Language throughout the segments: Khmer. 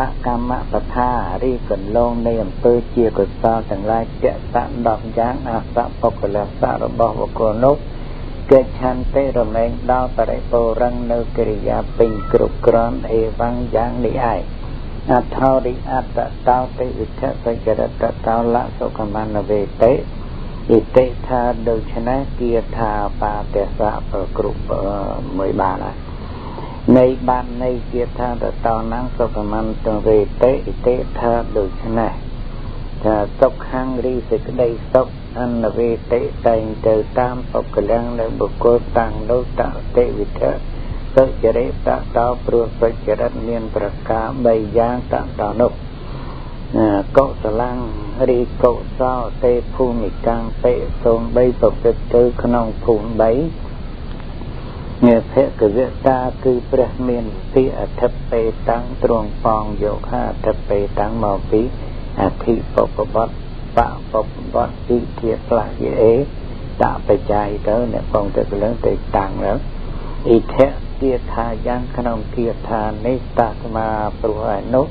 លកម្មបថារីកន្លងនៃអំពើជាកុសលទាំងឡាយតេត10យ៉ាងអសបុគ្គលសៈរបស់បុគ្គលនោះកិច្ចឆន្ទៈរមែងដល់បរិពូរឹងនៅកិរិយាពេញគ្រប់គ្រាន់អេវ៉ាំងយ៉ាងនេះឯងអថោរិអត្តតោតិវិធសច្ចរតតោលសុខមនវេតិអ៊ីតិថាដូច្នេះគាថាបាទេសៈប្រគ្រប់មួយបានហើយ នៃបាននៃគាថាតតោណាំងសុខមន្តវេតិអ៊ីតិថាដូច្នេះថាសុខខាងរីសេចក្តីសុខអនវេតិតែងទៅតាមបុគ្គលនៅបុគ្គលតាំងនោះតតិវិធសុចរិតតោព្រោះសុចរិតមានប្រការ3យ៉ាងតតនោះកុសលរីកុសលទេភូមិកាំងពេសូម3ប្រព្រឹត្តទៅក្នុងភូមិ3 ញាភគវតាគឺព្រះមានទីអធិបេតាំងទ្រង់ផងយកហាអធិបេតាំងមកពីអធិបពបតបពបតទីធាផ្លាស់យេតបច្ច័យទៅអ្នកផងទៅកលឹងទៅតាំងទៅអ៊ីធៈគាថាយ៉ាងក្នុងគាថានេះតស្មាព្រោះឯនោះ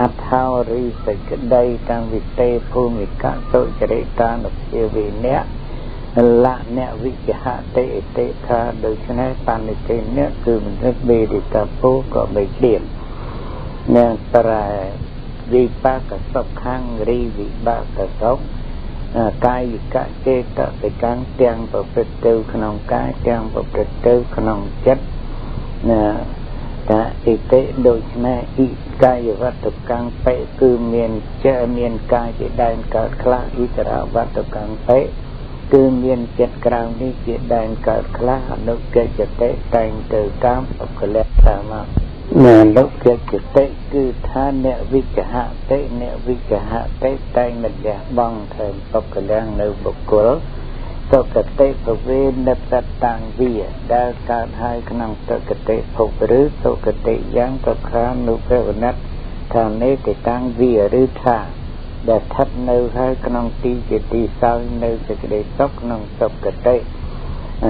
អថោរីសេចក្តីតាំងវិទេភូមិកសុចរិតានុភាវិណៈ លៈអ្នកវិជ្ជហតិអតិថាដូច្នេះបនិតិអ្នកគឺមនុស្សបេរិតពោក៏បីគ្រៀមអ្នកប្រែវិបាកសុខខាងរីវិបាកសុខកាយវិកចេតសិកាំងទាំងប្រព្រឹត្តទៅក្នុងកាយទាំងប្រព្រឹត្តទៅក្នុងចិត្តណាតាអិតិដូច្នេះអិកាយវត្តកម្មបេគឺមានចេមានកាយជាដែនកើតខ្លះអិតរាវត្តកម្មបេ គឺមានចិត្តក្រៅនេះជាដែនកើតខ្លះអនុកិច្ចតិតែងទៅតាមអកលៈតាមណាលោកកិច្ចតិគឺថាអ្នកវិជ្ជហតិអ្នកវិជ្ជហតិតែងមិនលះបង់ធ្វើអកលៈនៅបុគ្គលសុគតិពវេនិតតាំងវាដែលកើតហើយក្នុងសុគតិភពឬសុគតិយ៉ាងប្រខានុពវណិតថានេតិតាំងវាឬថា ដែលស្ថិតនៅហើយក្នុងទីជាទីសោយនៅសេចក្តីសុខក្នុងសុគតិអ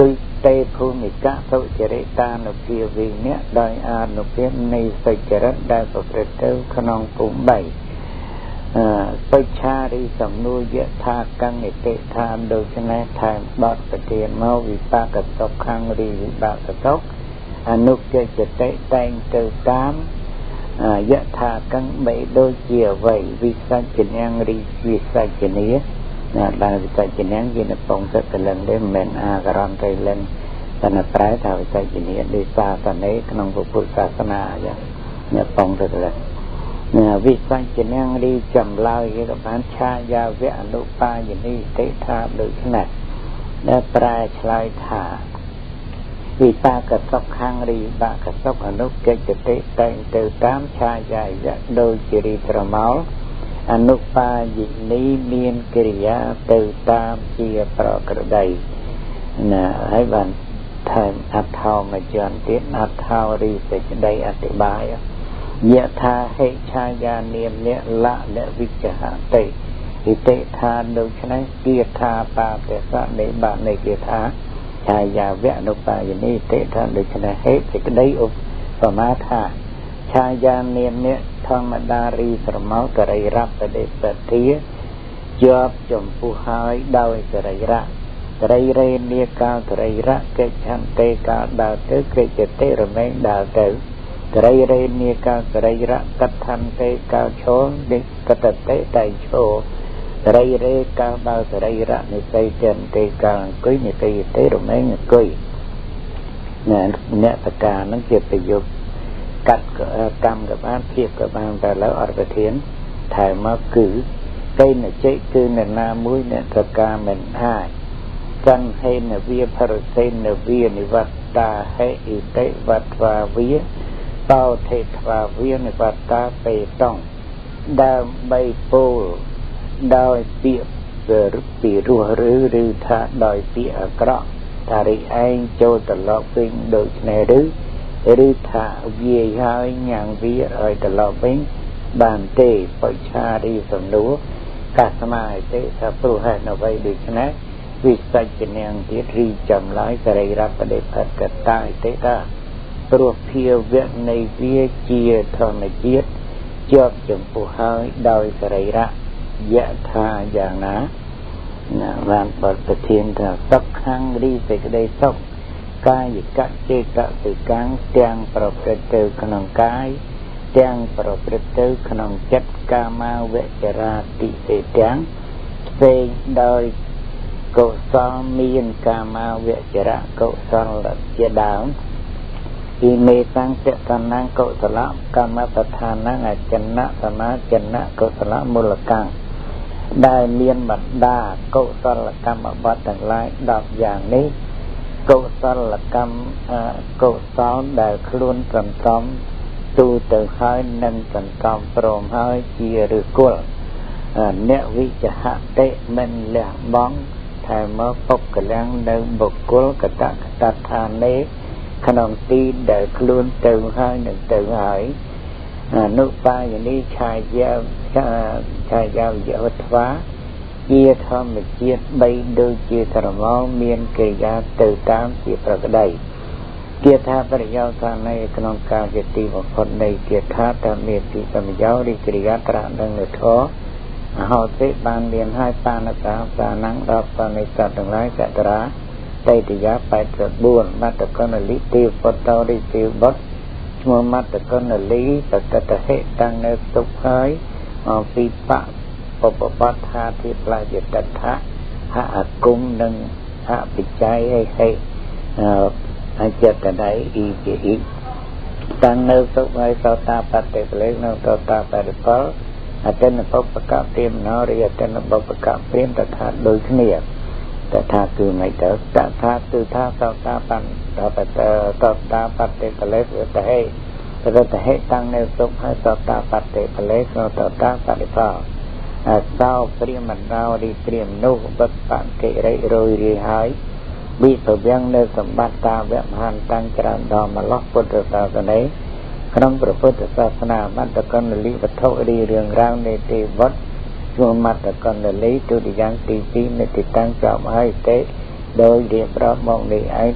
ទុយតេភូមិកសុចរិតានុភាវិញ្ញដោយអានុភាពនៃសុចរិតដែលប្រព្រឹត្តទៅក្នុងភូមិ3បិច្ឆារីសំនួរយថាកੰនិតិឋានដូច្នេះថែមបត់ប្រធានមកវិបាកសុខខាងរីវិបាកសុខអនុកិច្ចតិតែងទៅតាម យថាកੰបីដូចជាអ្វីវិសច្ចនាងរីវិសច្ចនីណាដែលវិសច្ចនាងជានៅពងទឹកកលឹងទេមិនមែនអាករណទៅលឹងតែនៅប្រែថាវិសច្ចនីដូចសាសនាក្នុងពុទ្ធសាសនាយ៉ាងនៅពងទឹកកលឹងវិសញ្ចនាងរីចម្លើយគេក៏បានឆាយាវៈអនុបាយនីតិថាដូច្នេះដែលប្រែឆ្លើយថា វិបាកសុខខាងរីបាកសុខអនុកិច្ចតិតែងទៅតាមឆាយាវៈដូចជារីត្រមោលអនុបាយនីមានកិរិយាទៅតាមជាប្រក្រតីណាហើយបានថែមអត្ថោមចន្ទទៀតអត្ថោរីសេចក្តីអธิบายយថាហេឆាយានាមអ្នកលៈអ្នកវិជ្ជហតិឥតិថាដូច្នេះគាថាបាទេសៈនៃបានៃគាថា ឆាយាវៈអនុបាយនីតិថាដូច្នេះហេតុសេចក្តីឧបមាថាឆាយានាមអ្នកធម្មតារីស្រមោករិរៈបដិសធាជាប់ចំពោះហើយដោយសរិរៈសរីរេនីកាលសរីរៈកិច្ចឆន្ទេកាលដើរទៅកិច្ចតិរមែងដើរទៅសរីរេនីកាសរីរៈកដ្ឋន្តេកាឈោនិកតតេតៃឈោ សរីរេកាបើសរីរៈនិស័យចន្ទេកាអង្គុយនិស័យទេរមែងអង្គុយអ្នកអ្នកតកានឹងជាប្រយុទ្ធកាត់កម្មក៏បានភាពក៏បានតែលើអរធានថែមមកគឺកេណជិគឺអ្នកណាមួយអ្នកតកាមិនអាចចន្ទហេនវាភរសេនវានិវត្តាហេអ៊ីតិវត្វាវាតោថេថ្វាវានិវត្តាបេតងដើម្បីពោល ដោយពាក្យពីរស់ឬឬថាដោយពាក្យអាក្រក់ថារីឯងចូលត្រឡប់វិញដូចនេះឬឬថាវាយហើយញ៉ាំងវាឲ្យត្រឡប់វិញបានទេបច្ឆារីសំណួរកាសមាអតិថាព្រោះហេតុអ្វីដូច្នេះវិសច្ចនាងទៀតរីចំឡាយសរីរៈបដិផតកតាអតិថាព្រោះភាវៈនៃវាជាធម្មជាតិជាប់ចំពោះហើយដោយសរីរៈ យថាយ៉ាងណាណាបានបទប្រធានថាសុខខាងរីសេចក្តីសុខកាយកចេតសិកាំងទាំងប្រព្រឹត្តទៅក្នុងកាយទាំងប្រព្រឹត្តទៅក្នុងចិត្តកាមាវចរាតិទេទាំងផ្សេងដោយកុសលមានកាមាវចរៈកុសលជាដើមពីមេតាំងចតនាកុសលកម្មបឋានអចិនៈសមាចិនៈកុសលមូលកាំង ដែលមានបណ្ដាកុសលកម្មបត្តិទាំងឡាយ10យ៉ាងនេះកុសលកម្មកុសលដែលខ្លួនសន្សំទូទៅហើយនឹងសន្សំព្រមហើយជាឫគល់អ្នកវិចហតិមិនលះបង់ថែមមកពុកកលាំងនៅបុគ្គលកតកតដ្ឋានេក្នុងទីដែលខ្លួនទៅហើយនឹងទៅហើយ អនុបាយនីឆាយាឆាយាយោធ្វាជាធម្មជាតិបីដូចជាស្រមោលមានកិរិយាទៅតាមជាប្រក្តីគាថាបរិយោថានៃក្នុងការជាទីបំផុតនៃគាថាតមេទីសមយោរីកិរិយាត្រានឹងលើធរអហោទេបានមានហើយបានកាសានងដល់បនិសទាំងឡាយកតរាតេតយា84មត្តកណលិទេវពតរិទេវបុត្រ ឈ្មោះមត្តកណលីបតតហេតាំងនៅទុកហើយអំពីបៈបបបថាទីផ្លាយតថៈហអគុំនិងហបច្ច័យហេហេអញ្ចតន័យអ៊ីជាអ៊ីតាំងនៅទុកហើយសោតាបតិបលេនៅសោតាបរិពលអតិនបុព្វកព្រាមណរិយអតិនបុព្វកព្រាមតថាដូចគ្នា តថាគឺមិនទៅតថាគឺថាសោតាបណ្ដបតសោតាបតិបលេវតហេរតហេតាំងនៅទុកហើយសោតាបតិបលេសោតាបរិផលអសោព្រាមណោរីព្រាមនោះបិទបកិរិរយរីហើយវិពវាំងនៅសម្បត្តិតាវៈមហានតាំងច្រើនដល់ម្លោះពុទ្ធសាសនាក្នុងព្រះពុទ្ធសាសនាមន្តកណ្ដលីវត្ថុរីរឿងរ៉ាវនៃទេវត្ត ជួមន្តកណ្ដលីទុតិយ៉ាងទី2នៃទីតាំងចំហើយទេដោយរៀបរាប់មកនេះឯង